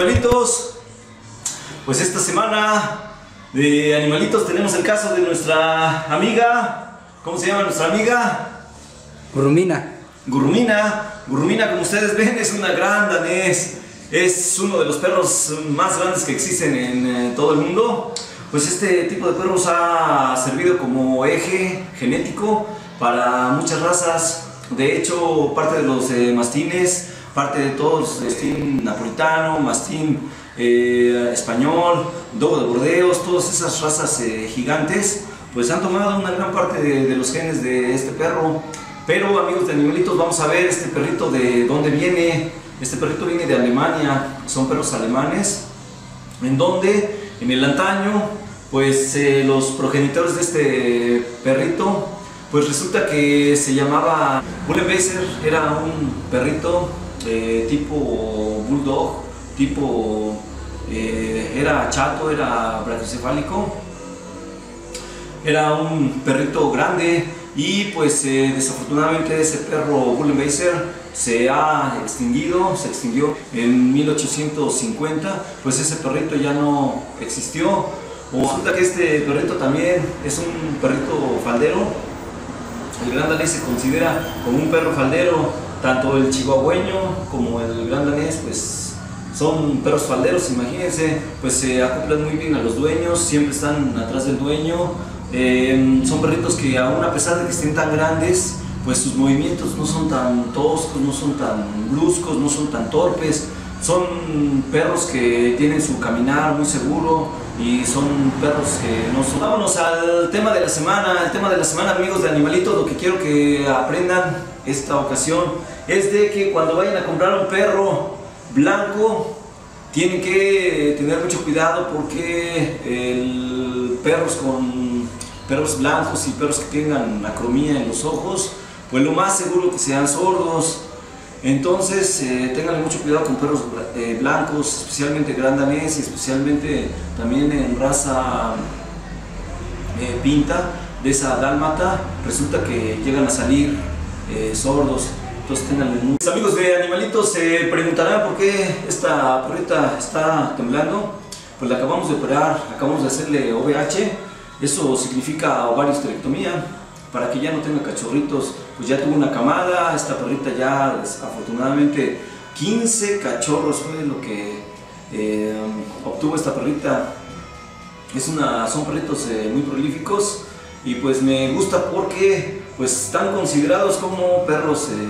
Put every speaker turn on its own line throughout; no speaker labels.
animalitos? Pues esta semana de animalitos tenemos el caso de nuestra amiga, ¿cómo se llama nuestra amiga?
Gurumina.
Gurrumina. Gurrumina, como ustedes ven, es una gran danés. Es uno de los perros más grandes que existen en eh, todo el mundo. Pues este tipo de perros ha servido como eje genético para muchas razas. De hecho, parte de los eh, mastines, parte de todos, mastín napolitano, mastín eh, español, dogo de Burdeos, todas esas razas eh, gigantes, pues han tomado una gran parte de, los genes de este perro. Pero amigos de animalitos, vamos a ver este perrito de dónde viene. Este perrito viene de Alemania, son perros alemanes, en donde en el antaño, pues eh, los progenitores de este perrito, pues resulta que se llamaba Bullenweiser, era un perrito tipo bulldog, tipo, eh, era chato, era brachicefálico, era un perrito grande y pues eh, desafortunadamente ese perro Bullenweiser se ha extinguido, se extinguió en 1850, pues ese perrito ya no existió. O resulta que este perrito también es un perrito faldero. El gran danés se considera como un perro faldero, tanto el chihuahueño como el gran danés, pues son perros falderos, imagínense, pues se acoplan muy bien a los dueños, siempre están atrás del dueño. Eh, son perritos que aún a pesar de que estén tan grandes, pues sus movimientos no son tan toscos, no son tan bruscos, no son tan torpes. Son perros que tienen su caminar muy seguro y son perros que no son... Vámonos al tema de la semana. El tema de la semana, amigos de Animalitos, lo que quiero que aprendan esta ocasión es de que cuando vayan a comprar un perro blanco, tienen que tener mucho cuidado porque perros con perros blancos y perros que tengan acromía en los ojos, pues lo más seguro que sean sordos. Entonces, eh, tengan mucho cuidado con perros eh, blancos, especialmente gran danés y especialmente también en raza eh, pinta, de esa dálmata, resulta que llegan a salir eh, sordos. Entonces, tengan mucho. Amigos de animalitos, se preguntarán por qué esta perrita está temblando. Pues la acabamos de operar, acabamos de hacerle OVH, eso significa ovariosterectomía para que ya no tenga cachorritos, pues ya tuvo una camada, esta perrita ya afortunadamente 15 cachorros fue lo que eh, obtuvo esta perrita. Es una, son perritos eh, muy prolíficos y pues me gusta porque pues están considerados como perros eh.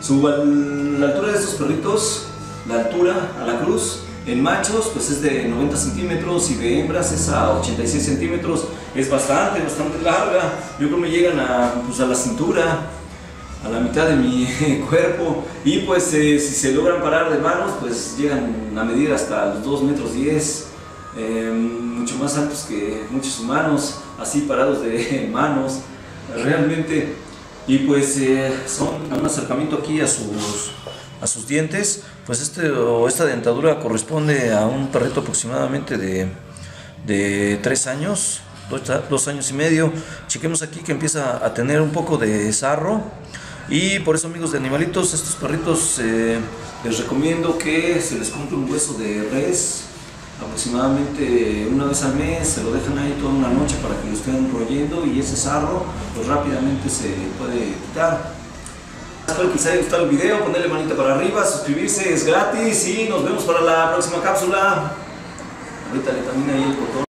Su, la altura de estos perritos, la altura a la cruz, en machos pues es de 90 centímetros y de hembras es a 86 centímetros. Es bastante, bastante larga. Yo creo que me llegan a, pues, a la cintura, a la mitad de mi cuerpo. Y pues eh, si se logran parar de manos pues llegan a medir hasta los 2 metros 10. Eh, mucho más altos que muchos humanos, así parados de manos, realmente. Y pues eh, son un acercamiento aquí a sus a sus dientes, pues este, o esta dentadura corresponde a un perrito aproximadamente de, de 3 años, 2 años y medio. Chequemos aquí que empieza a tener un poco de sarro. Y por eso amigos de animalitos, estos perritos eh, les recomiendo que se les compre un hueso de res aproximadamente una vez al mes, se lo dejan ahí toda una noche para que lo estén royendo y ese sarro pues rápidamente se puede quitar. Espero que les haya gustado el video, ponerle manita para arriba, suscribirse es gratis y nos vemos para la próxima cápsula. Ahorita le también ahí el botón.